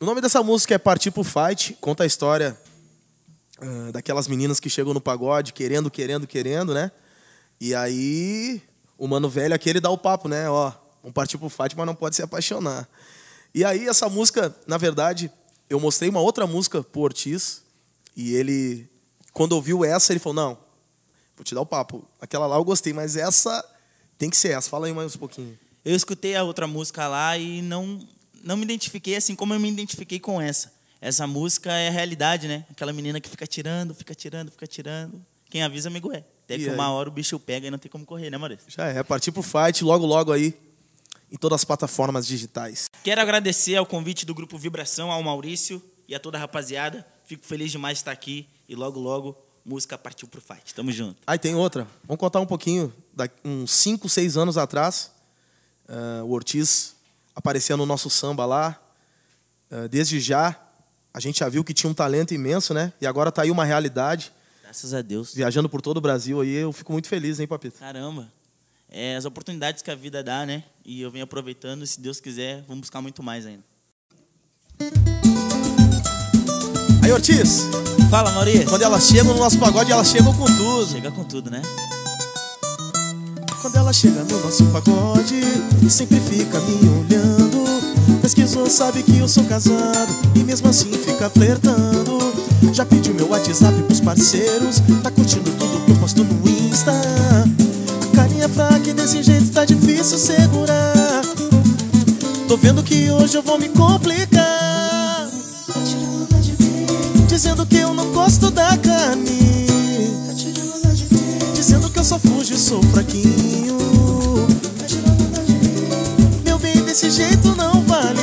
O nome dessa música é Partir pro Fight, conta a história uh, daquelas meninas que chegam no pagode querendo, querendo, querendo, né? E aí o mano velho aquele dá o papo, né? Ó, vamos partir pro fight, mas não pode se apaixonar. E aí essa música, na verdade, eu mostrei uma outra música pro Ortiz e ele, quando ouviu essa, ele falou, não, vou te dar o papo. Aquela lá eu gostei, mas essa tem que ser essa. Fala aí mais um pouquinho. Eu escutei a outra música lá e não não me identifiquei assim como eu me identifiquei com essa. Essa música é a realidade, né? Aquela menina que fica tirando, fica tirando, fica tirando. Quem avisa, amigo é. Até que uma hora o bicho pega e não tem como correr, né, Maurício? Já é, partir pro fight logo, logo aí em todas as plataformas digitais. Quero agradecer ao convite do Grupo Vibração, ao Maurício e a toda a rapaziada. Fico feliz demais de estar aqui e logo, logo, música partiu pro fight. Tamo junto. Aí tem outra. Vamos contar um pouquinho. Uns 5, 6 anos atrás, uh, o Ortiz aparecia no nosso samba lá. Uh, desde já, a gente já viu que tinha um talento imenso, né? E agora tá aí uma realidade. Graças a Deus. Viajando por todo o Brasil aí, eu fico muito feliz, hein, Papito? Caramba. É as oportunidades que a vida dá, né? E eu venho aproveitando, e se Deus quiser, vamos buscar muito mais ainda. Aí, Ortiz. Fala, Maurício. Quando elas chegam no nosso pagode, elas chegam com tudo. Chega com tudo, né? Quando ela chega no nosso pagode, sempre fica me olhando. Pesquisou, sabe que eu sou casado, e mesmo assim fica flertando. Já pediu meu WhatsApp pros parceiros Tá curtindo tudo que eu posto no Insta. Carinha fraca e desse jeito tá difícil segurar. Tô vendo que hoje eu vou me complicar. Dizendo que eu não gosto da carne. Dizendo que eu só fujo e sou fraquinho jeito não vale.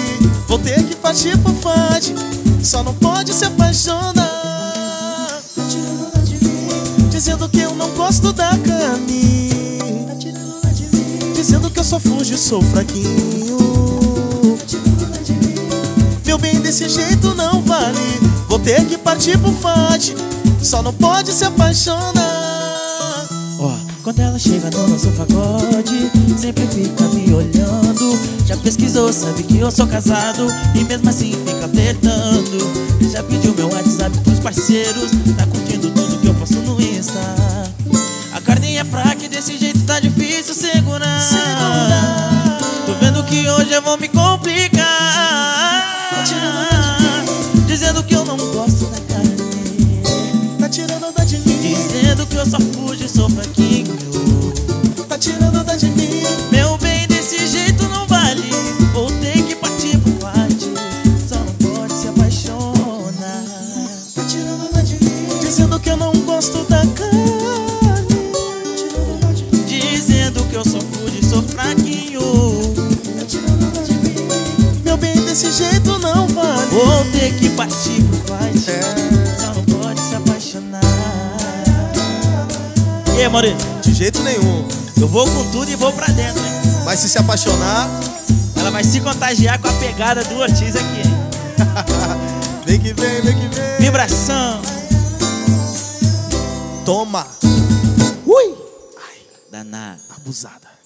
Vou ter que partir pro fade Só não pode se apaixonar. Dizendo que eu não gosto da carne Dizendo que eu só fujo e sou fraquinho. Meu bem, desse jeito não vale. Vou ter que partir pro fade Só não pode se apaixonar. Ó, quando ela chega no nosso pagode Sempre fica Sabe que eu sou casado E mesmo assim fica flertando Já pediu meu WhatsApp pros parceiros Tá curtindo tudo que eu posto no Insta. A carninha é fraca e desse jeito tá difícil segurar. Tô vendo que hoje eu vou me complicar. Dizendo que eu não gosto da carne. Tá tirando da de mim. Dizendo que eu só fujo e sou fraquinho desse jeito não vale. Vou ter que partir pro fight É. Só não pode se apaixonar. E aí, Maurício? De jeito nenhum. Eu vou com tudo e vou pra dentro, hein? Mas se se apaixonar. Ela vai se contagiar com a pegada do Ortiz aqui, hein? Vem que vem, vem que vem. Vibração. Toma. Ui! Danada Abusada